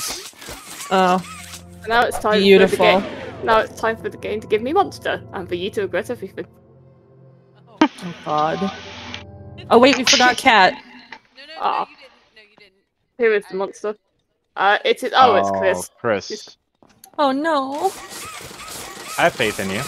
items. Oh, And now it's time For beautiful. the game. Now it's time for the game to give me monster and for you to regret everything. Oh god. Oh wait, we forgot cat. No, no, no, Ah. you didn't. No, you didn't. Here is the monster. Uh, it is. Oh, it's Kris. Kris. Oh no. I have faith in you.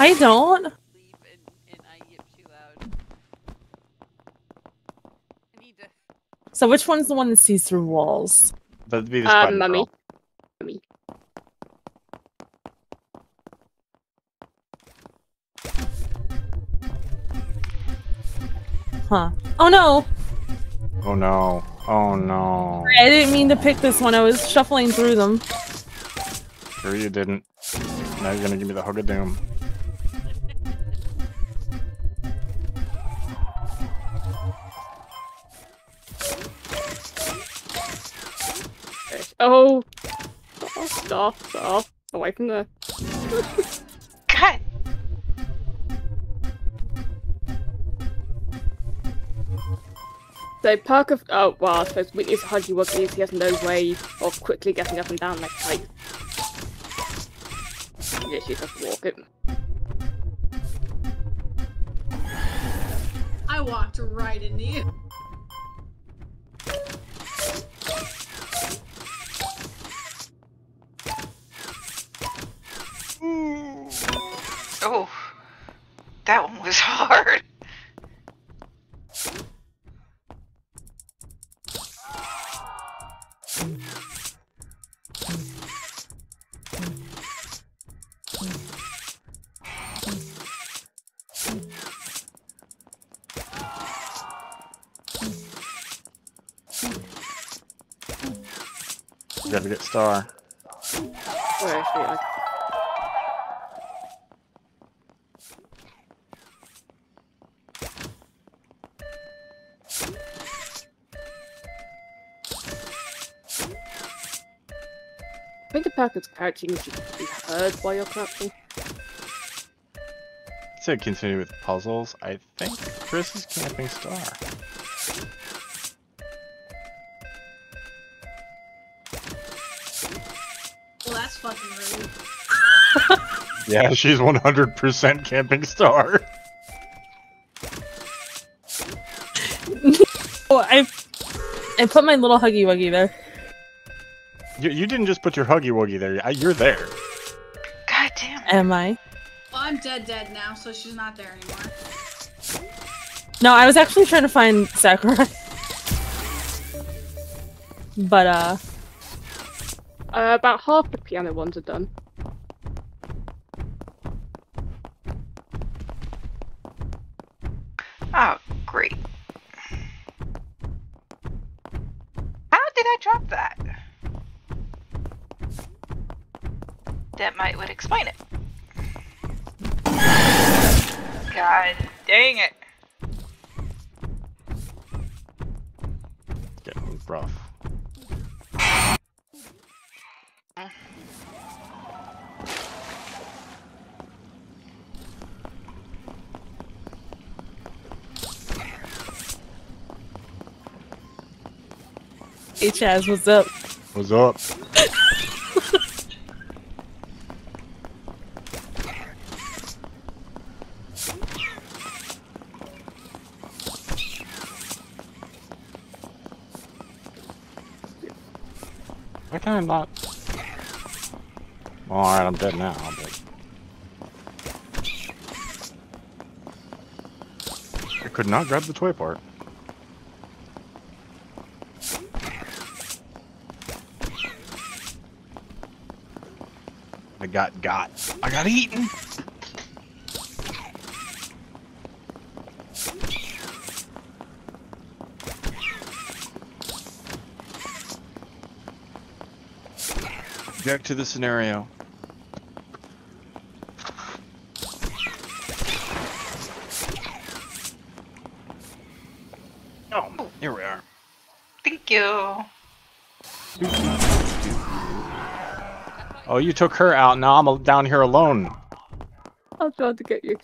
I don't. Leave and, and I yip too loud. I need to. So which one's the one that sees through walls? That'd be the Uh, spider mummy. girl. Mummy. Huh. Oh no! Oh no. Oh no. I didn't mean to pick this one. I was shuffling through them. Sure you didn't. Now you're gonna give me the hug of doom. Oh. Stop, stop. Away from there. God. So perk of oh well, I suppose weakness of Huggy Wuggy is he has no way of quickly getting up and down like height. He literally has to walk it. I walked right into you. Oh, that one was hard. You gotta get star. Where is she? Like, I think the perk is crouching you should be heard while you're crouching. To continue with puzzles, I think Kris is camping star. Well, that's fucking rude. Yeah, she's 100% camping star. Oh, I I put my little huggy wuggy there. You, you didn't just put your huggy wuggy there. I, you're there. God damn. Am I? Well, I'm dead dead now, so she's not there anymore. No, I was actually trying to find Sakurai. But uh Uh, about half the piano ones are done. Hey Chaz, what's up? What's up? Why can I not? Well, alright, I'm dead now, but. I could not grab the toy part. Got got. I got eaten. Back to the scenario. Oh, here we are. Thank you. Oh, you took her out. Now I'm down here alone. I'm trying to get you.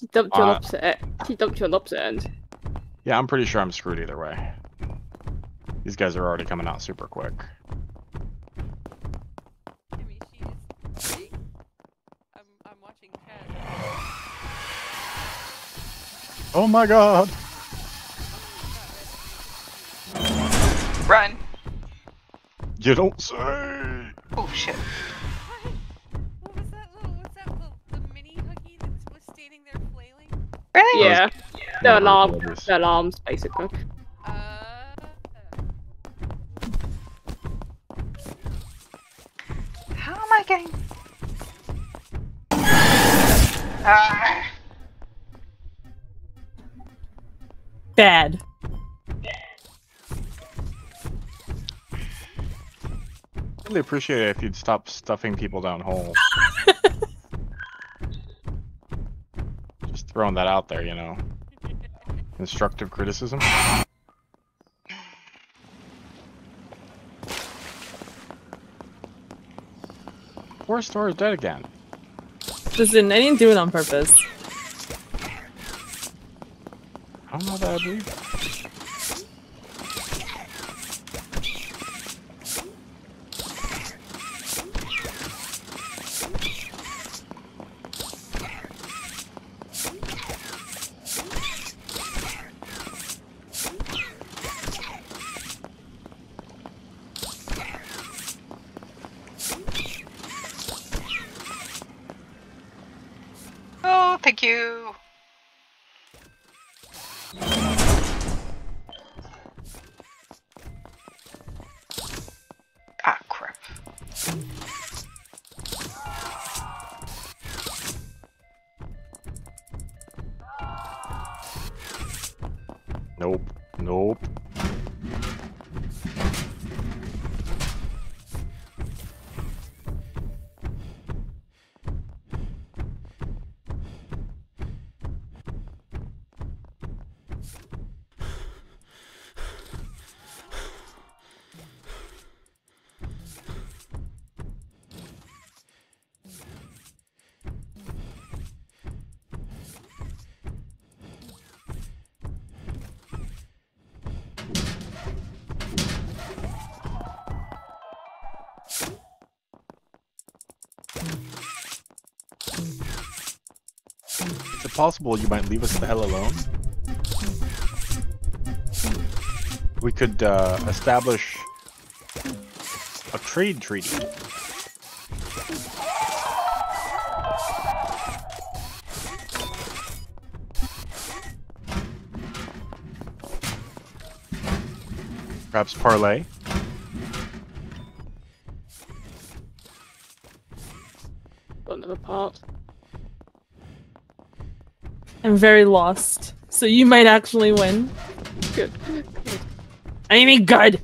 She dumped you on Uh, opposite. e- She dumped you on opposite end. Yeah, I'm pretty sure I'm screwed either way. These guys are already coming out super quick. I mean, she's like, I'm, I'm watching. Oh my god! You don't say! Oh shit. What? What was that little, what's that little, the mini huggy that was standing there flailing? Really? Yeah, One the of the alarm, the alarms basically. Uh, How am I getting? Ah, Bad. Really appreciate it if you'd stop stuffing people down holes. Just throwing that out there, you know. Constructive criticism. Four is dead again. Listen, I didn't do it on purpose. I don't know that I believe that. Thank you. Possible you might leave us the hell alone? We could uh, establish a trade treaty. Perhaps parlay. Very lost. So you might actually win. Good. I mean, good.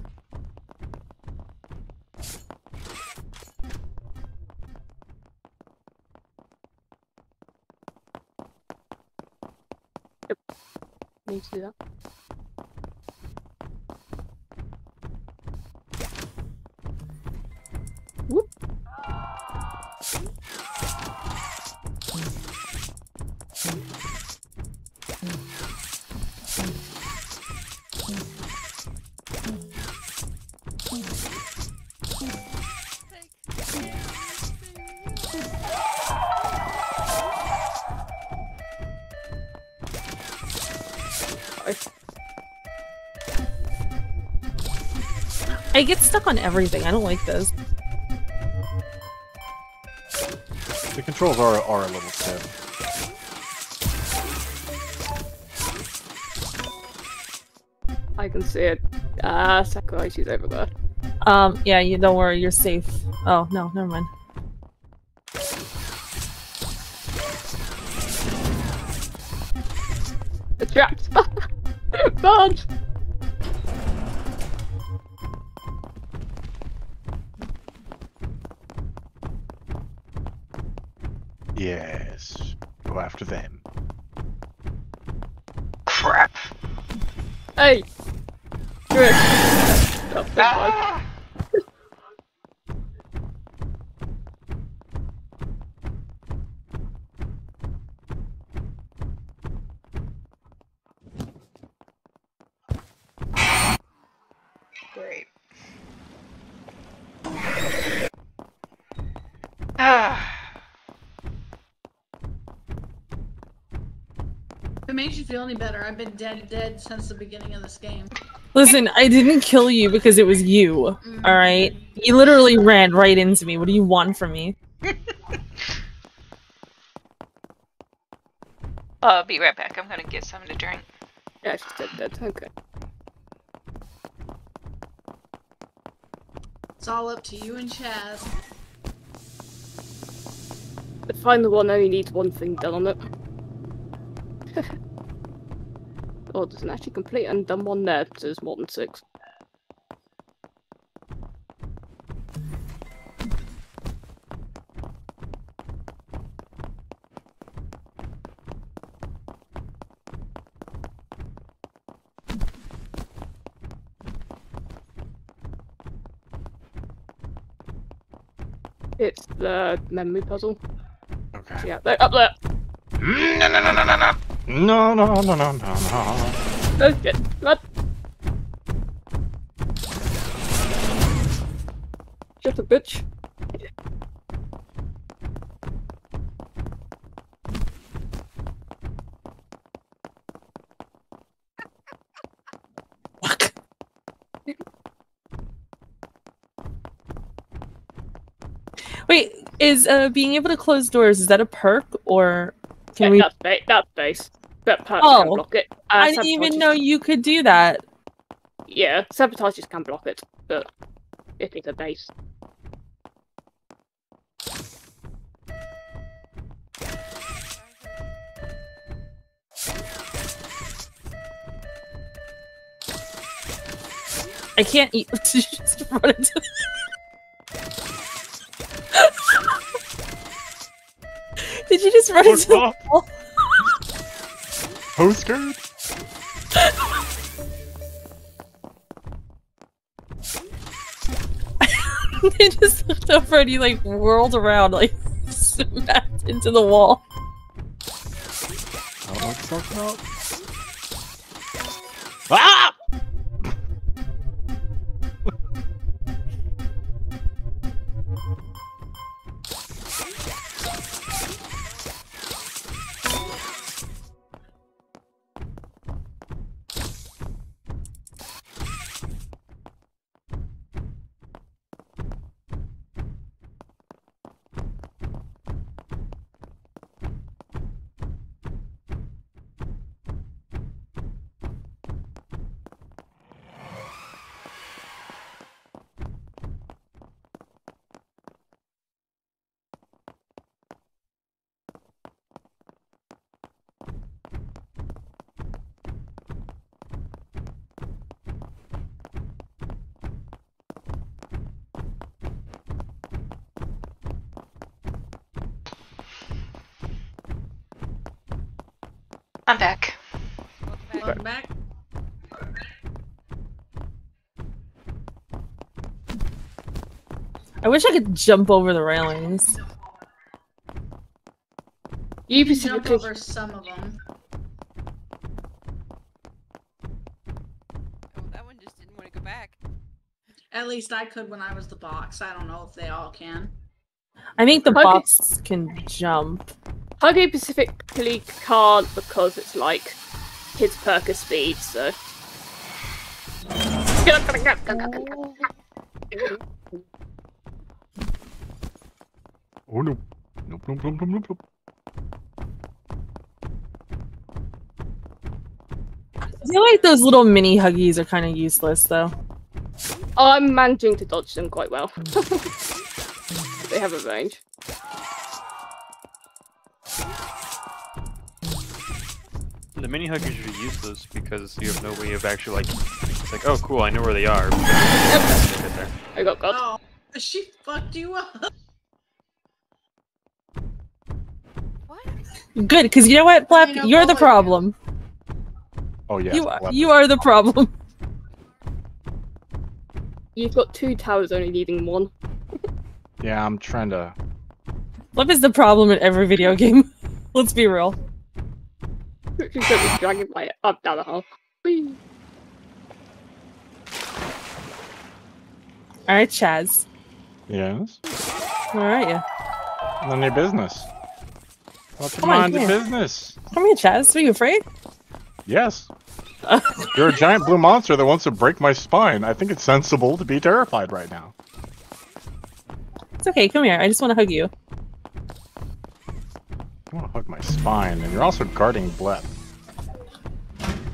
Need to do that. I get stuck on everything. I don't like this. The controls are, are a little stiff. I can see it. Ah, Sakurai, she's over there. Um, yeah, you don't worry, you're safe. Oh, no, never mind. The traps! Dodge! Yes. Go after them. Crap! Hey! Good. ah! Great. Ah! Makes you feel any better, I've been dead, dead since the beginning of this game. Listen, I didn't kill you because it was you. Mm. All right, you literally ran right into me. What do you want from me? I'll be right back. I'm gonna get something to drink. Yeah, she's dead, dead. Okay. It's all up to you and Chaz. The final one only needs one thing done on it. oh, there's an actually complete and done one there, so there's more than six. It's the memory puzzle. Okay. Yeah, up there. No, no, no, no, no, no. No, no, no, no, no, no. Oh shit. Run. Shut up, bitch. Fuck. Wait, is uh being able to close doors is that a perk or can Yeah, we? That's base. That's base. That perks Oh. can block it. Uh, I didn't even know you could do that. Yeah, sabotages can block it, but it is a base. I can't eat. Did you just run into? Did you just run What's into? The? Postcard? they just looked over and you like whirled around like smacked into the wall. I don't know what you're talking about. Ah! I'm back. Welcome back. I wish I could jump over the railings. You You can jump over some of them. Oh, that one just didn't want to go back. At least I could when I was the box. I don't know if they all can. I think the Okay. box can jump. Huggy specifically can't because it's like his perk of speed, so. Oh no. Nope, nope, nope, nope, nope, nope. I feel like those little mini huggies are kind of useless though. I'm managing to dodge them quite well. they have a range. The mini huggers are useless because you have no way of actually like, it's like, oh cool, I know where they are. but there. I got God. Oh, she fucked you up. What? Good, because you know what, Flap? Know You're the all of you. problem. Oh yeah. you are, you are the problem. You've got two towers only needing one. Yeah, I'm trying to. Flap is the problem in every video game. Let's be real. She's got this dragon by up down the hole. Whee! All right, Chaz. Yes. All right, yeah. None of your business. What's your Come on, mind come of here. business? Come here, Chaz. Are you afraid? Yes. Oh. You're a giant blue monster that wants to break my spine. I think it's sensible to be terrified right now. It's okay. Come here. I just want to hug you. I want to hug my spine, and you're also guarding Blep.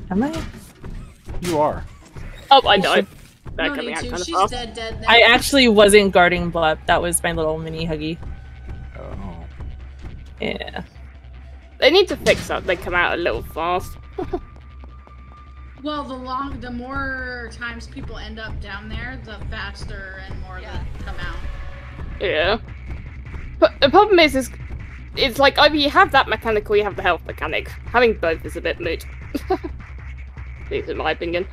Am I? You are. Oh, I died. That No coming need out kind of She's fast. dead, dead now. I actually wasn't guarding Blep. That was my little mini huggy. Oh. Yeah. They need to fix that. They come out a little fast. Well, the long, the more times people end up down there, the faster and more Yeah. they come out. Yeah. But the problem is, is it's like either you have that mechanic or you have the health mechanic. Having both is a bit moot. At least in my opinion.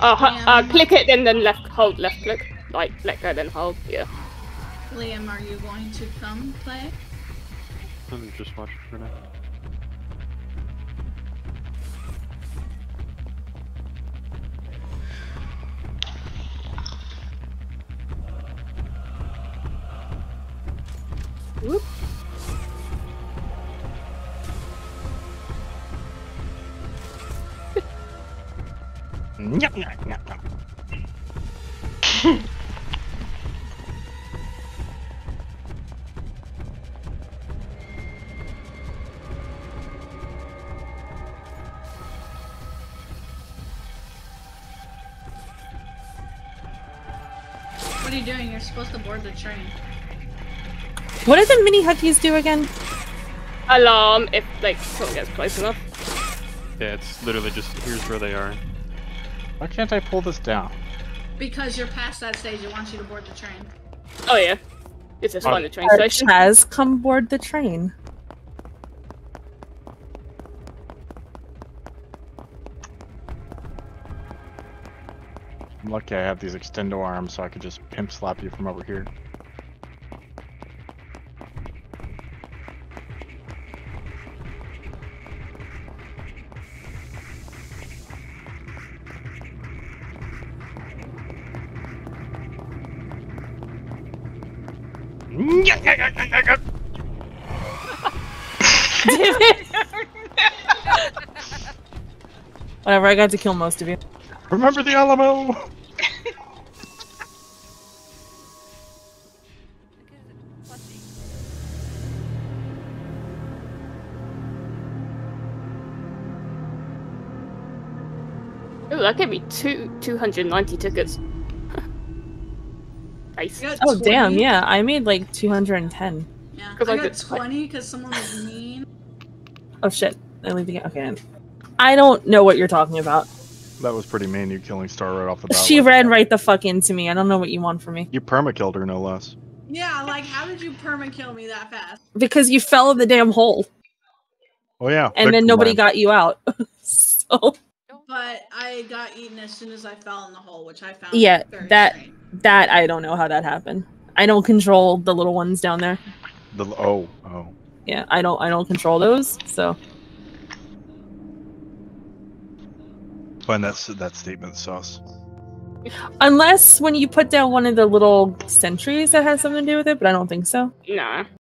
Uh, hu- uh, click it and then left hold left click. Like let go then hold. Yeah. Liam, are you going to come play? I'm just watching for now. Whoop. Nyah, nyah, nyah, nyah. What are you doing? You're supposed to board the train. What did the mini huggies do again? Alarm if like someone gets close enough. Yeah, it's literally just here's where they are. Why can't I pull this down? Because you're past that stage, it wants you to board the train. Oh yeah. It's just Oh. find the train Uh, station. Has come board the train. I'm lucky I have these extendo arms so I could just pimp slap you from over here. Whatever, I got to kill most of you. Remember the Alamo! Because fluffy. Ooh, that gave me two 290 tickets. nice. You got Oh, damn, yeah. I made like 210. Yeah. 'Cause I I got 20 because someone was mean. Oh, shit. I the game. Okay. I don't know what you're talking about. That was pretty mean, you killing Star right off the bat. She like ran that. right the fuck into me. I don't know what you want from me. You perma-killed her, no less. Yeah, like, how did you perma kill me that fast? Because you fell in the damn hole. Oh yeah. And then nobody land. got you out. so, But I got eaten as soon as I fell in the hole, which I found Yeah, very that- strange. that, I don't know how that happened. I don't control the little ones down there. The, oh, oh. Yeah, I don't I don't control those. So, Find that that statement sauce. unless when you put down one of the little sentries that has something to do with it, but I don't think so. Nah.